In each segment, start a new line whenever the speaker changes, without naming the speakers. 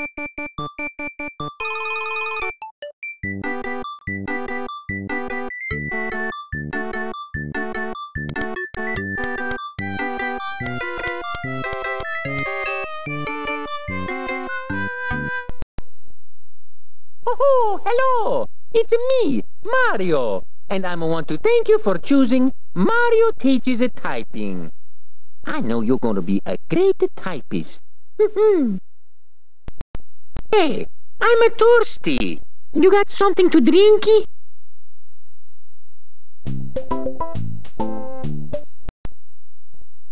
Oh, hello! It's me, Mario, and I want to thank you for choosing Mario Teaches Typing. I know you're going to be a great typist. Hmm. Hey, I'm a thirsty. You got something to drinky?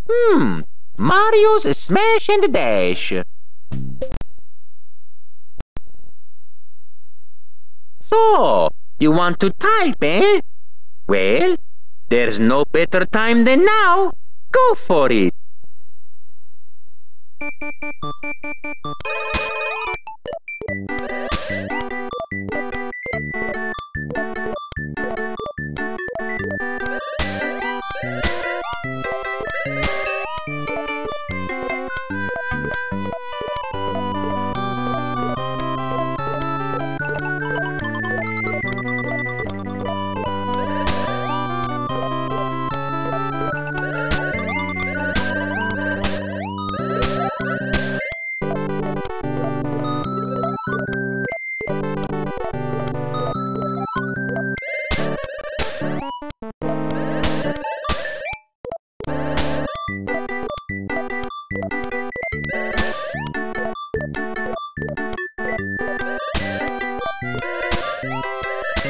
Hmm, Mario's Smash and Dash. So, you want to type, eh? Well, there's no better time than now. Go for it.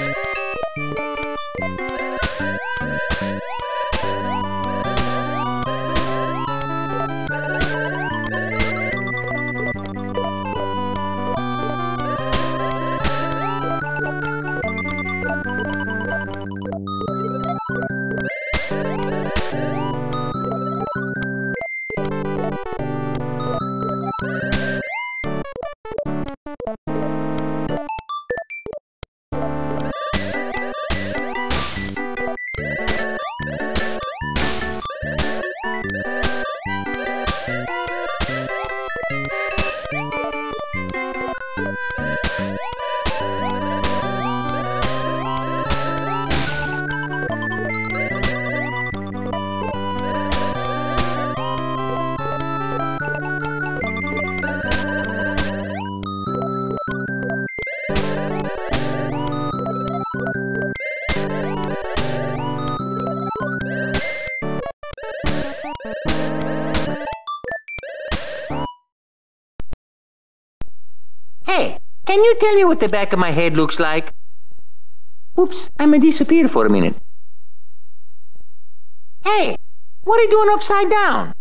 Música can you tell me what the back of my head looks like? Oops, I'm gonna disappear for a minute. Hey, what are you doing upside down?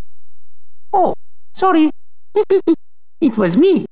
Oh, sorry. it was me.